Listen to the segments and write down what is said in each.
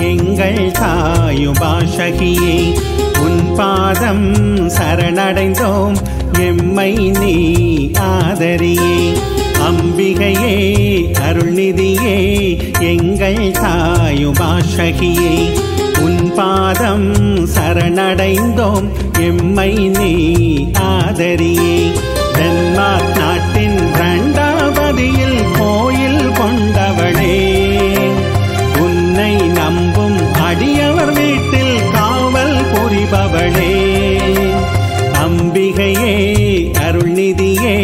எங்கள் தாயுபாஷகியே. உன் பாதம் சரணடைந்தோம் எம்மை நீ ஆதரியே. அம்பிகையே அருள்நிதியே எங்கள் தாயுபாஷகியே. உன் பாதம் சரணடைந்தோம் எம்மை நீ ஆதரியே. மகளே அம்பிகையே அருள்நிதியே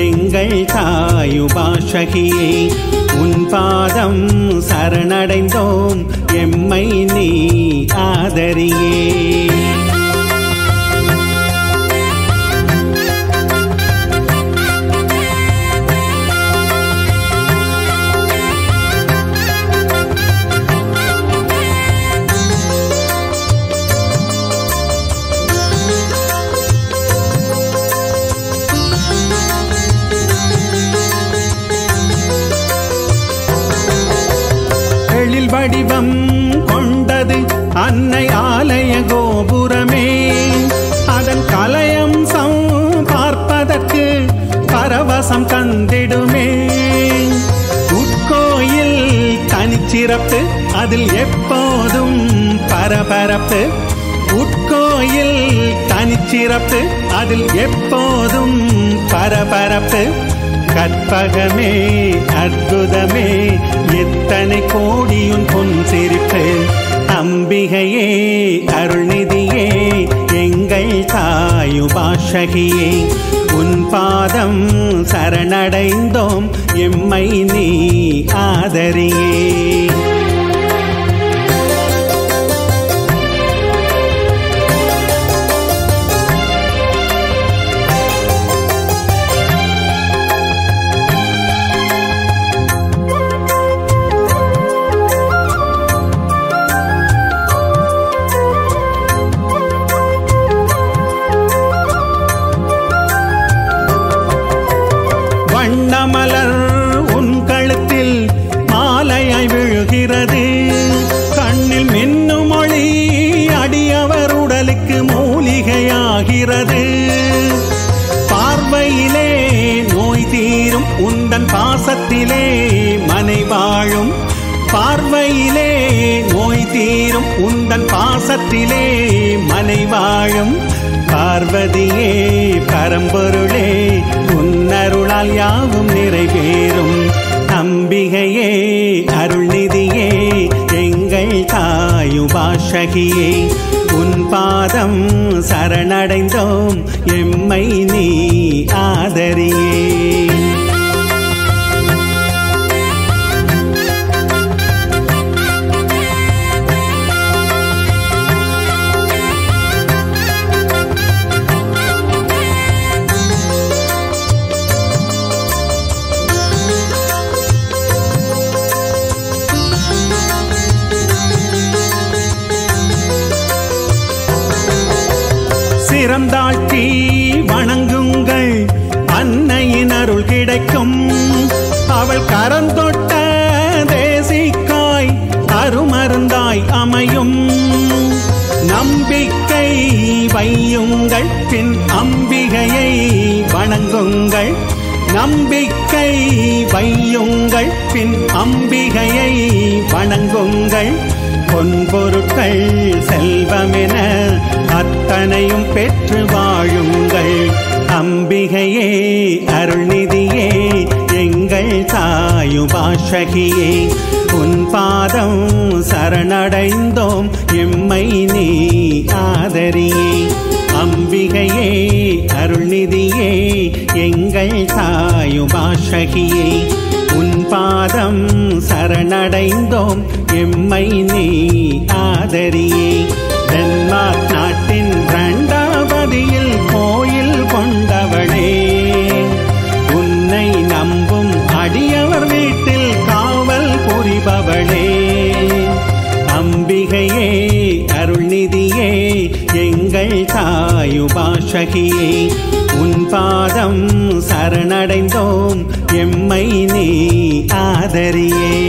எங்கள் தாயுபாஷகியே உன் பாதம் சரணடைந்தோம் எம்மை நீ ஆதரியே. எழில் வடிவம் கொண்டது அன்னை ஆலய கோபுரமே. அதன் கலயம் பார்ப்பதற்கு பரவசம் தந்திடுமே. உட்கோயில் தனிச்சிறப்பு அதில் எப்போதும் பரபரப்பு. உட்கோயில் தனிச்சிறப்பு அதில் எப்போதும் பரபரப்பு. கற்பகமே அற்புதமே எத்தனை கோடி உன் சிரிப்பு. அம்பிகையே அருள்நிதியே எங்கள் தாயுபாஷகியே. உன் பாதம் சரணடைந்தோம் எம்மை நீ ஆதரியே. மலர் உன் கழுத்தில் மாலையாய் விழுகிறது. கண்ணில் மின்னும் மொழி அடியவர் உடலுக்கு மூலிகையாகிறது. பார்வையிலே நோய் தீரும் உந்தன் பாசத்திலே மனை வாழும். பார்வையிலே நோய் தீரும் உந்தன் பாசத்திலே மனை வாழும். பார்வதியே பரம்பொருளே உன்னருளால் யாவும் நிறைவேறும். அம்பிகையே அருள்நிதியே எங்கள் தாயுபாஷகியே. உன் பாதம் சரணடைந்தோம் எம்மை நீ செய்யுங்கள். பின் அம்பிகையை வணங்குங்கள். நம்பிக்கை வையுங்கள். பின் அம்பிகையை வணங்குங்கள். பொன்பொருட்கள் செல்வமென அத்தனையும் பெற்று வாழுங்கள். அம்பிகையே அருள்நிதியே எங்கள் தாயுபாஷகியே உன் பாதம் சரணடைந்தோம். எம்மை நீ ஆதரியே. அருள்நிதியே எங்கள் தாயுபாஷகியே உன் பாதம் சரணடைந்தோம் எம்மை நீ ஆதரியே. டென்மார்க் நாட்டு சாயுபாஷகியே உன் பாதம் சரணடைந்தோம். எம்மை நீ ஆதரியே.